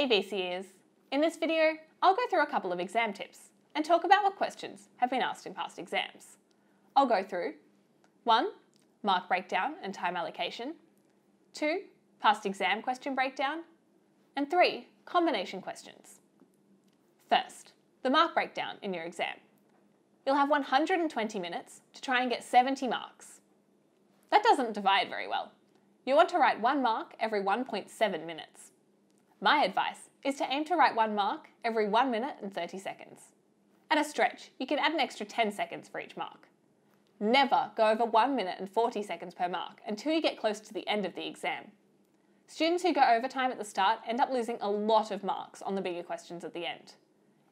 Hey VCers! In this video, I'll go through a couple of exam tips and talk about what questions have been asked in past exams. I'll go through 1. Mark breakdown and time allocation 2. Past exam question breakdown and 3. Combination questions. First, the mark breakdown in your exam. You'll have 120 minutes to try and get 70 marks. That doesn't divide very well. You want to write one mark every 1.7 minutes. My advice is to aim to write one mark every 1 minute and 30 seconds. At a stretch, you can add an extra 10 seconds for each mark. Never go over 1 minute and 40 seconds per mark until you get close to the end of the exam. Students who go overtime at the start end up losing a lot of marks on the bigger questions at the end.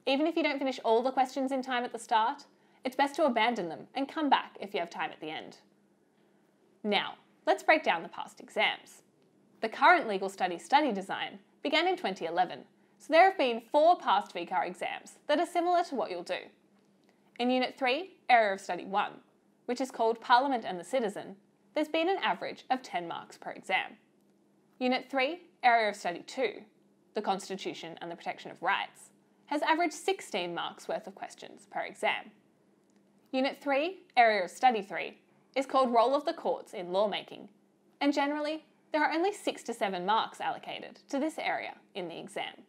Even if you don't finish all the questions in time at the start, it's best to abandon them and come back if you have time at the end. Now, let's break down the past exams. The current legal studies study design began in 2011, so there have been four past VCAA exams that are similar to what you'll do. In Unit 3, Area of Study 1, which is called Parliament and the Citizen, there's been an average of 10 marks per exam. Unit 3, Area of Study 2, the Constitution and the Protection of Rights, has averaged 16 marks worth of questions per exam. Unit 3, Area of Study 3, is called Role of the Courts in Lawmaking, and generally, there are only 6 to 7 marks allocated to this area in the exam.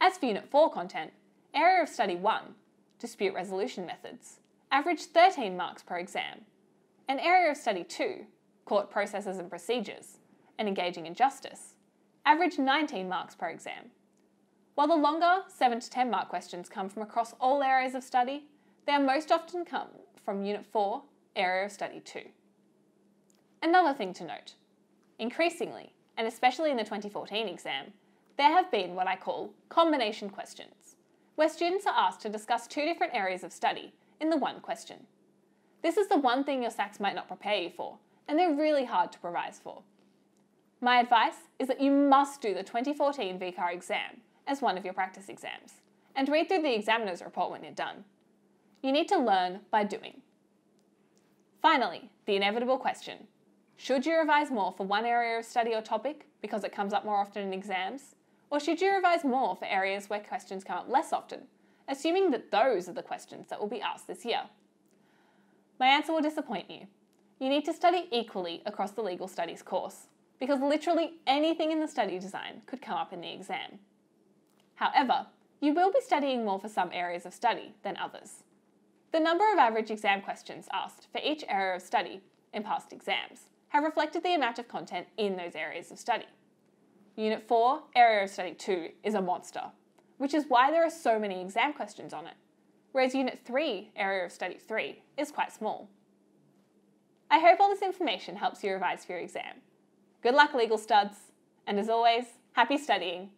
As for Unit 4 content, Area of Study 1, Dispute Resolution Methods, averaged 13 marks per exam, and Area of Study 2, Court Processes and Procedures, and Engaging in Justice, averaged 19 marks per exam. While the longer 7 to 10 mark questions come from across all areas of study, they are most often come from Unit 4, Area of Study 2. Another thing to note, increasingly, and especially in the 2014 exam, there have been what I call combination questions, where students are asked to discuss two different areas of study in the one question. This is the one thing your SACs might not prepare you for, and they're really hard to revise for. My advice is that you must do the 2014 VCAA exam as one of your practice exams, and read through the examiner's report when you're done. You need to learn by doing. Finally, the inevitable question. Should you revise more for one area of study or topic because it comes up more often in exams? Or should you revise more for areas where questions come up less often, assuming that those are the questions that will be asked this year? My answer will disappoint you. You need to study equally across the legal studies course, because literally anything in the study design could come up in the exam. However, you will be studying more for some areas of study than others. The number of average exam questions asked for each area of study in past exams have reflected the amount of content in those areas of study. Unit 4, Area of Study 2, is a monster, which is why there are so many exam questions on it, whereas Unit 3, Area of Study 3, is quite small. I hope all this information helps you revise for your exam. Good luck, legal studs, and as always, happy studying